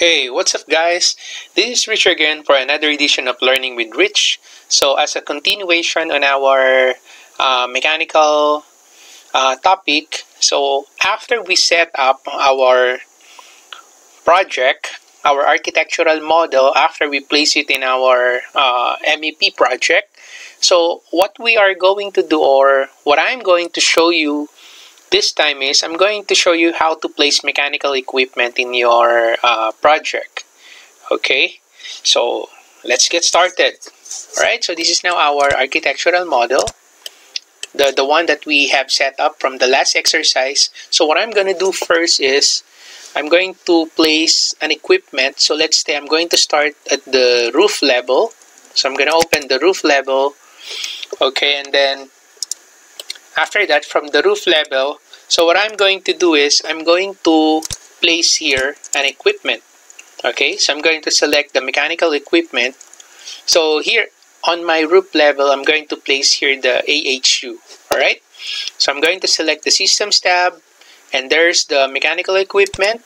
Hey, what's up guys? This is Rich again for another edition of Learning with Rich. So as a continuation on our uh, mechanical uh, topic, so after we set up our project, our architectural model, after we place it in our uh, MEP project, so what we are going to do or what I'm going to show you this time is I'm going to show you how to place mechanical equipment in your uh, project. Okay, so let's get started. Alright, so this is now our architectural model. The, the one that we have set up from the last exercise. So what I'm going to do first is I'm going to place an equipment. So let's say I'm going to start at the roof level. So I'm going to open the roof level. Okay, and then after that from the roof level so what I'm going to do is I'm going to place here an equipment. Okay so I'm going to select the mechanical equipment. So here on my roof level I'm going to place here the AHU alright? So I'm going to select the systems tab and there's the mechanical equipment.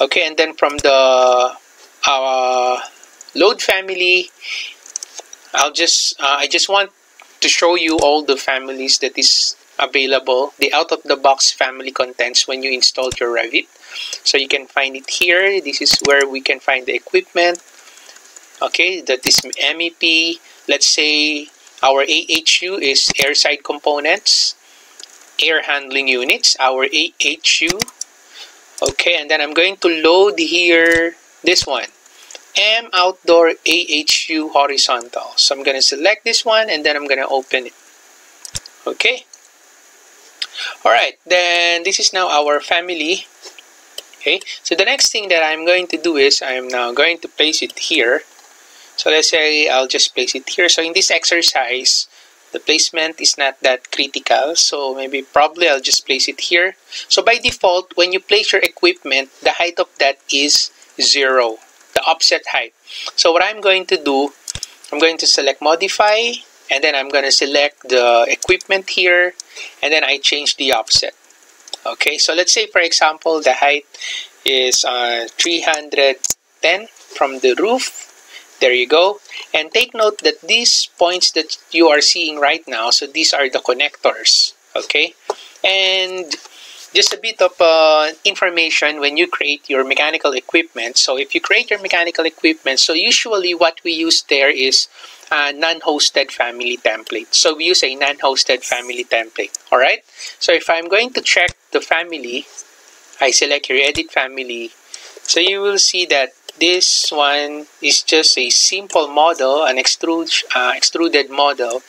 Okay and then from the uh, load family I'll just uh, I just want to show you all the families that is available the out-of-the-box family contents when you install your Revit so you can find it here this is where we can find the equipment okay that is MEP let's say our AHU is airside components air handling units our AHU okay and then I'm going to load here this one M outdoor AHU horizontal. So I'm going to select this one and then I'm going to open it. Okay. Alright, then this is now our family. Okay, so the next thing that I'm going to do is I'm now going to place it here. So let's say I'll just place it here. So in this exercise, the placement is not that critical. So maybe probably I'll just place it here. So by default, when you place your equipment, the height of that is zero the offset height. So what I'm going to do, I'm going to select modify and then I'm going to select the equipment here and then I change the offset. Okay, so let's say for example the height is uh, 310 from the roof. There you go. And take note that these points that you are seeing right now, so these are the connectors. Okay, and just a bit of uh, information when you create your mechanical equipment. So if you create your mechanical equipment, so usually what we use there is a non-hosted family template. So we use a non-hosted family template. All right. So if I'm going to check the family, I select your edit family. So you will see that this one is just a simple model, an extrude, uh, extruded model.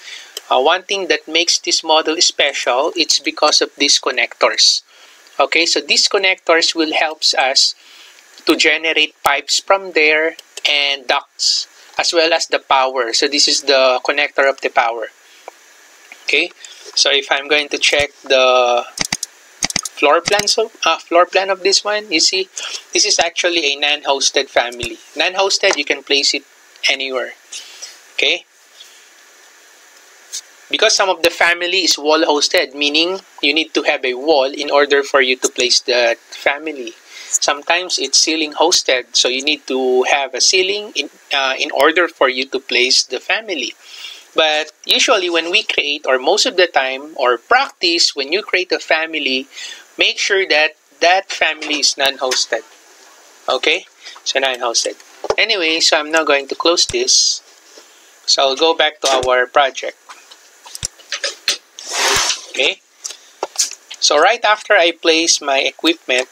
Uh, one thing that makes this model special, it's because of these connectors. Okay, so these connectors will help us to generate pipes from there and ducts as well as the power. So this is the connector of the power. Okay, so if I'm going to check the floor plan so uh, floor plan of this one, you see this is actually a non-hosted family. Non-hosted, you can place it anywhere. Okay, because some of the family is wall hosted, meaning you need to have a wall in order for you to place the family. Sometimes it's ceiling hosted, so you need to have a ceiling in, uh, in order for you to place the family. But usually when we create, or most of the time, or practice, when you create a family, make sure that that family is non-hosted. Okay? So non-hosted. Anyway, so I'm now going to close this. So I'll go back to our project okay so right after I place my equipment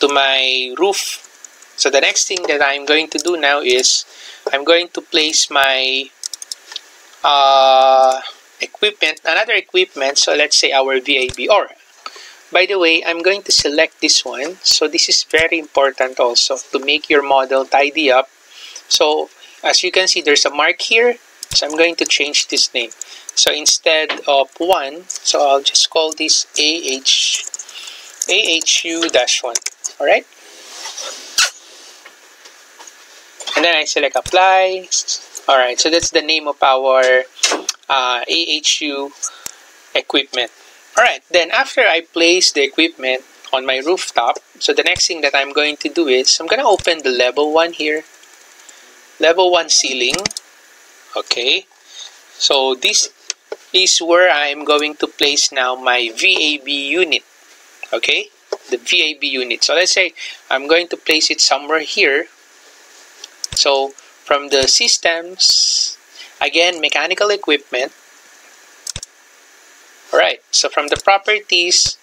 to my roof so the next thing that I'm going to do now is I'm going to place my uh, equipment another equipment so let's say our VAV or. By the way I'm going to select this one. So this is very important also to make your model tidy up. So as you can see there's a mark here so I'm going to change this name so instead of 1 so I'll just call this AH AHU-1 alright and then I select apply alright so that's the name of our uh, AHU equipment alright then after I place the equipment on my rooftop. So the next thing that I'm going to do is I'm going to open the level 1 here. Level 1 ceiling. Okay. So this is where I'm going to place now my VAV unit. Okay. The VAV unit. So let's say I'm going to place it somewhere here. So from the systems, again, mechanical equipment. Alright, so from the properties,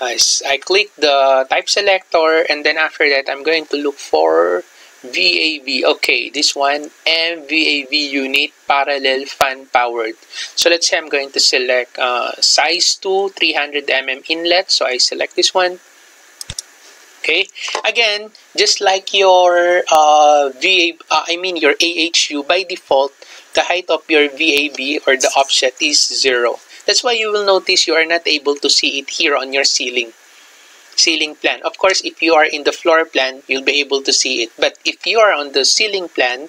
I, I click the type selector and then after that I'm going to look for VAV. Okay, this one MVAV unit parallel fan powered. So let's say I'm going to select uh, size 2 300 mm inlet. So I select this one. Okay, again, just like your uh, VA, uh, I mean your AHU by default, the height of your VAV or the offset is zero. That's why you will notice you are not able to see it here on your ceiling ceiling plan. Of course, if you are in the floor plan, you'll be able to see it. But if you are on the ceiling plan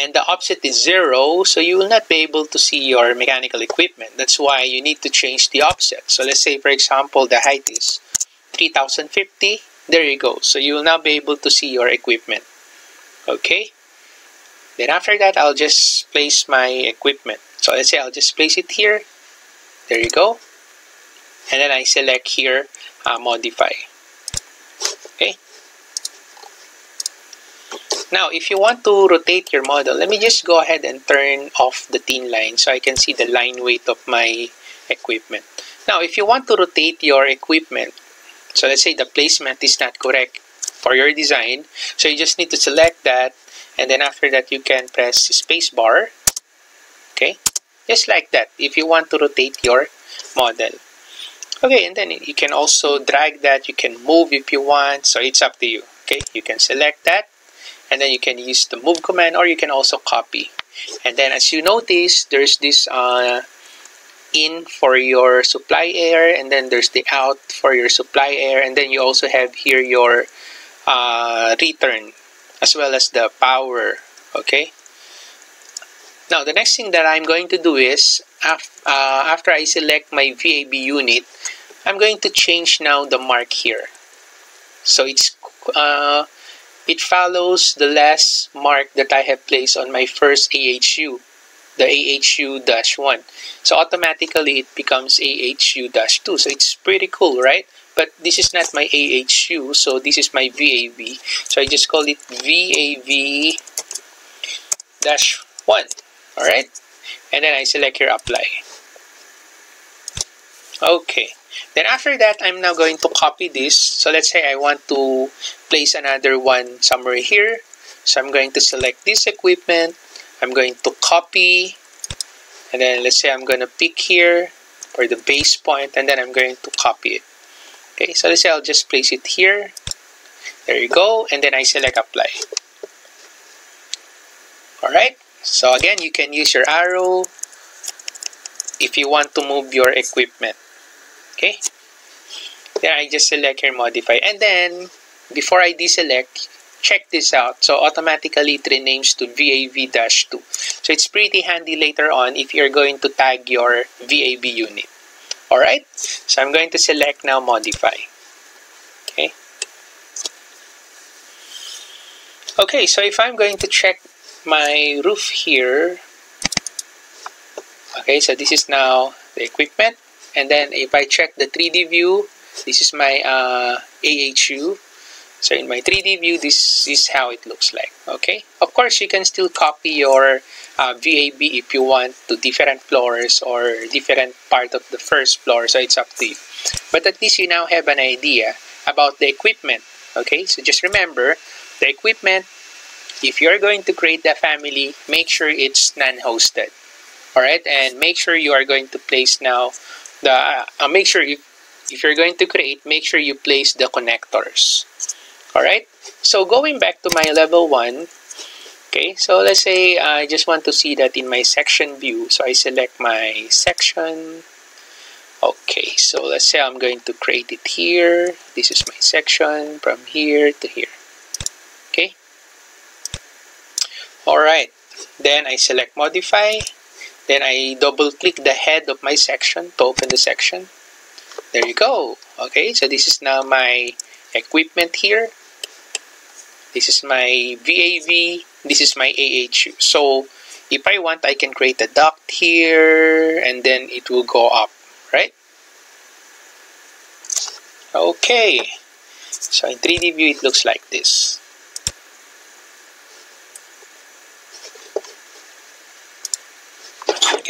and the offset is zero, so you will not be able to see your mechanical equipment. That's why you need to change the offset. So let's say, for example, the height is 3050. There you go. So you will now be able to see your equipment. Okay. Then after that, I'll just place my equipment. So let's say I'll just place it here. There you go. And then I select here, uh, modify. Okay. Now, if you want to rotate your model, let me just go ahead and turn off the thin line so I can see the line weight of my equipment. Now, if you want to rotate your equipment, so let's say the placement is not correct for your design, so you just need to select that and then after that you can press spacebar okay just like that if you want to rotate your model okay and then you can also drag that. You can move if you want. So it's up to you. Okay you can select that and then you can use the move command or you can also copy. And then as you notice there's this uh, in for your supply air and then there's the out for your supply air and then you also have here your uh, return as well as the power. Okay? Now the next thing that I'm going to do is after I select my VAV unit I'm going to change now the mark here. So it's uh, it follows the last mark that I have placed on my first AHU the AHU-1 so automatically it becomes AHU-2 so it's pretty cool right? But this is not my AHU so this is my VAV so I just call it VAV dash 1 alright and then I select here apply. Okay. Then after that I'm now going to copy this. So let's say I want to place another one somewhere here. So I'm going to select this equipment. I'm going to copy. And then let's say I'm going to pick here for the base point and then I'm going to copy it. Okay so let's say I'll just place it here. There you go. And then I select apply. Alright so again you can use your arrow if you want to move your equipment. Okay? Then I just select here modify. And then before I deselect check this out. So automatically it renames to VAV-2 so it's pretty handy later on if you're going to tag your VAV unit. Alright, so I'm going to select now modify. Okay. Okay, so if I'm going to check my roof here, okay, so this is now the equipment. And then if I check the 3D view, this is my uh, AHU. So in my 3D view, this is how it looks like. Okay. Of course, you can still copy your uh, VAV if you want to different floors or different part of the first floor. So it's up to you. But at least you now have an idea about the equipment. Okay. So just remember the equipment. If you're going to create the family, make sure it's non-hosted. All right. And make sure you are going to place now the, uh, make sure if, if you're going to create, make sure you place the connectors Alright, so going back to my level 1, okay, so let's say I just want to see that in my section view. So I select my section. Okay, so let's say I'm going to create it here. This is my section from here to here. Okay. Alright, then I select modify. Then I double click the head of my section to open the section. there you go. Okay so this is now my equipment here. This is my VAV this is my AHU so if I want I can create a duct here and then it will go up right? Okay. So in 3D view it looks like this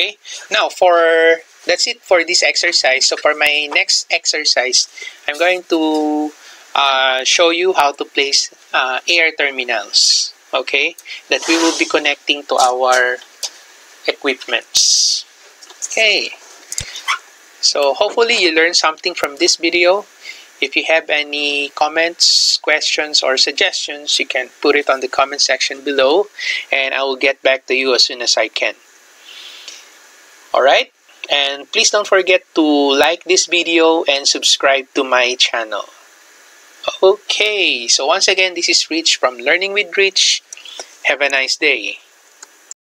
okay? Now for that's it for this exercise. So for my next exercise I'm going to uh, show you how to place uh, air terminals. Okay? That we will be connecting to our equipments. Okay? So hopefully you learned something from this video. If you have any comments questions or suggestions you can put it on the comment section below and I will get back to you as soon as I can alright and please don't forget to like this video and subscribe to my channel Okay, so once again, this is Rich from Learning with Rich. Have a nice day.